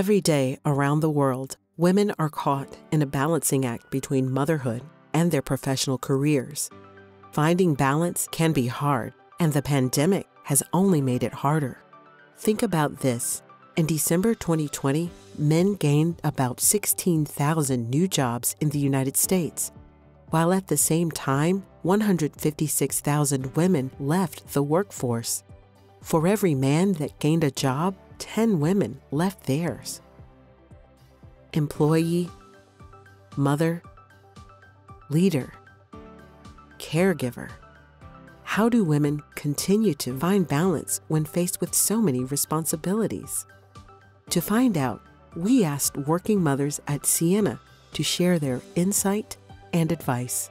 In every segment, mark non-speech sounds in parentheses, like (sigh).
Every day around the world, women are caught in a balancing act between motherhood and their professional careers. Finding balance can be hard, and the pandemic has only made it harder. Think about this. In December 2020, men gained about 16,000 new jobs in the United States, while at the same time, 156,000 women left the workforce. For every man that gained a job, 10 women left theirs. Employee, mother, leader, caregiver. How do women continue to find balance when faced with so many responsibilities? To find out, we asked working mothers at Ciena to share their insight and advice.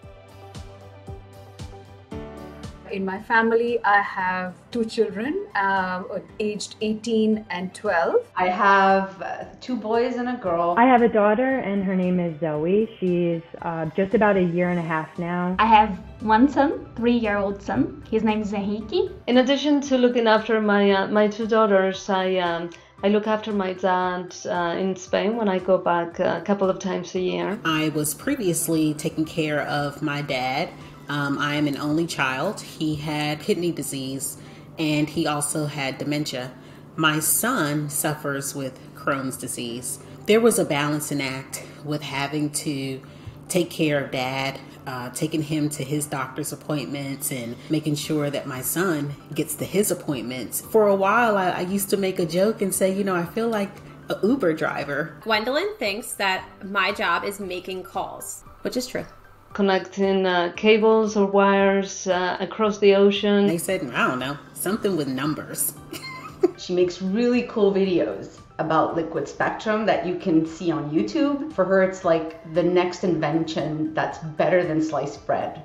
In my family, I have two children, uh, aged 18 and 12. I have uh, two boys and a girl. I have a daughter, and her name is Zoe. She's uh, just about a year and a half now. I have one son, three-year-old son. His name is Henrique. In addition to looking after my uh, my two daughters, I um, I look after my dad uh, in Spain when I go back a couple of times a year. I was previously taking care of my dad. Um, I am an only child. He had kidney disease and he also had dementia. My son suffers with Crohn's disease. There was a balancing act with having to take care of dad, uh, taking him to his doctor's appointments, and making sure that my son gets to his appointments. For a while, I, I used to make a joke and say, you know, I feel like a Uber driver. Gwendolyn thinks that my job is making calls, which is true connecting uh, cables or wires uh, across the ocean. They said, I don't know, something with numbers. (laughs) she makes really cool videos about liquid spectrum that you can see on YouTube. For her, it's like the next invention that's better than sliced bread.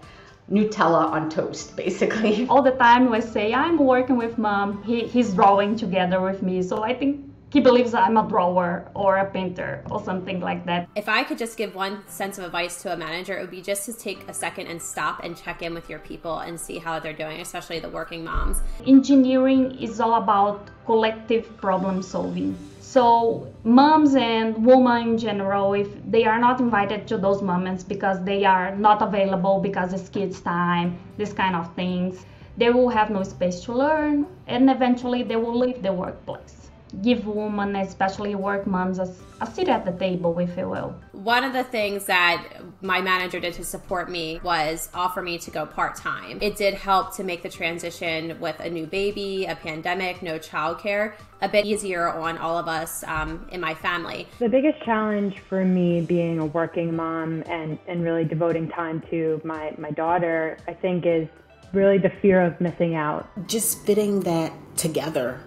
Nutella on toast, basically. All the time we say, I'm working with mom, he, he's drawing together with me. So I think he believes I'm a drawer or a painter or something like that. If I could just give one sense of advice to a manager, it would be just to take a second and stop and check in with your people and see how they're doing, especially the working moms. Engineering is all about collective problem solving. So moms and women in general, if they are not invited to those moments because they are not available because it's kids' time, this kind of things, they will have no space to learn and eventually they will leave the workplace give women, especially work moms, a, a seat at the table, if you will. One of the things that my manager did to support me was offer me to go part time. It did help to make the transition with a new baby, a pandemic, no childcare, a bit easier on all of us um, in my family. The biggest challenge for me being a working mom and, and really devoting time to my, my daughter, I think, is really the fear of missing out. Just fitting that together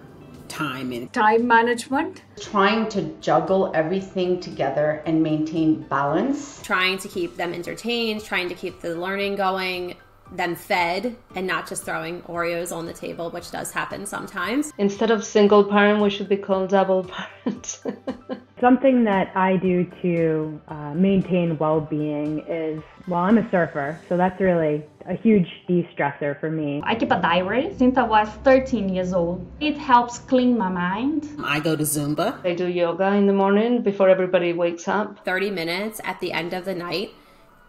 time and time management trying to juggle everything together and maintain balance trying to keep them entertained trying to keep the learning going them fed and not just throwing Oreos on the table, which does happen sometimes. Instead of single parent, we should be called double parent. (laughs) Something that I do to uh, maintain well being is well, I'm a surfer, so that's really a huge de stressor for me. I keep a diary since I was 13 years old. It helps clean my mind. I go to Zumba. I do yoga in the morning before everybody wakes up. 30 minutes at the end of the night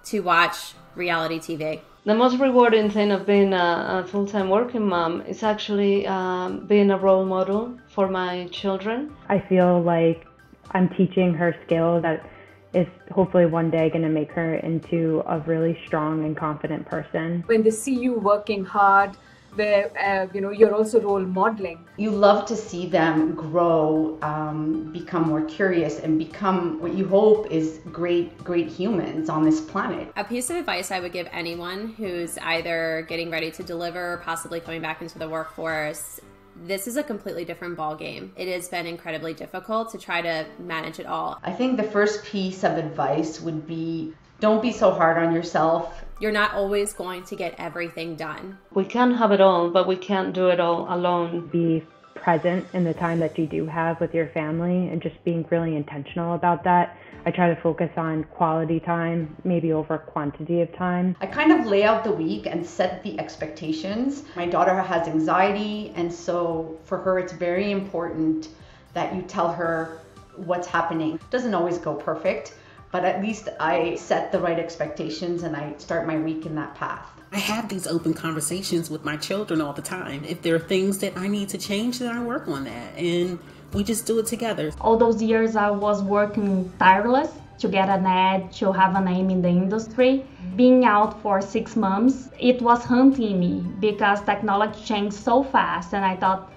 to watch reality TV. The most rewarding thing of being a, a full time working mom is actually um, being a role model for my children. I feel like I'm teaching her skills that is hopefully one day going to make her into a really strong and confident person. When they see you working hard, where uh, you know you're also role modeling you love to see them grow um, become more curious and become what you hope is great great humans on this planet a piece of advice i would give anyone who's either getting ready to deliver or possibly coming back into the workforce this is a completely different ball game. It has been incredibly difficult to try to manage it all. I think the first piece of advice would be don't be so hard on yourself. You're not always going to get everything done. We can have it all, but we can't do it all alone. Be present in the time that you do have with your family and just being really intentional about that. I try to focus on quality time, maybe over quantity of time. I kind of lay out the week and set the expectations. My daughter has anxiety, and so for her, it's very important that you tell her what's happening. It Doesn't always go perfect, but at least I set the right expectations and I start my week in that path. I have these open conversations with my children all the time. If there are things that I need to change, then I work on that. And we just do it together. All those years I was working tireless to get an ad, to have a name in the industry. Being out for six months, it was hunting me because technology changed so fast, and I thought,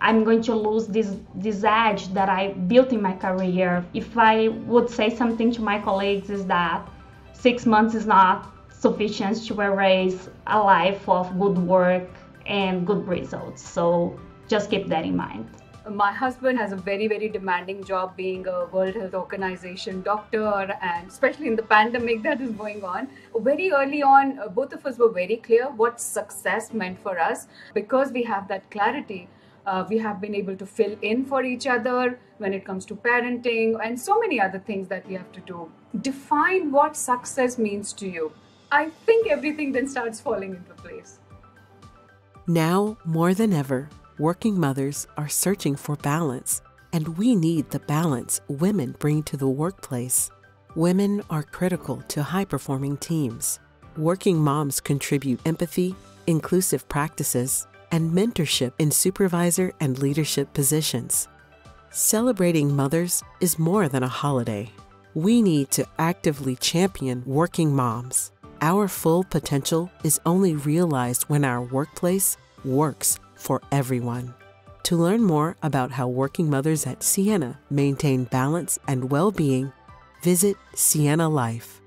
I'm going to lose this this edge that I built in my career. If I would say something to my colleagues is that six months is not sufficient to erase a life of good work and good results. So just keep that in mind. My husband has a very, very demanding job being a World Health Organization doctor, and especially in the pandemic that is going on. Very early on, uh, both of us were very clear what success meant for us. Because we have that clarity, uh, we have been able to fill in for each other when it comes to parenting and so many other things that we have to do. Define what success means to you. I think everything then starts falling into place. Now, more than ever, working mothers are searching for balance, and we need the balance women bring to the workplace. Women are critical to high performing teams. Working moms contribute empathy, inclusive practices, and mentorship in supervisor and leadership positions. Celebrating mothers is more than a holiday. We need to actively champion working moms. Our full potential is only realized when our workplace works for everyone. To learn more about how working mothers at Ciena maintain balance and well being, visit Ciena Life.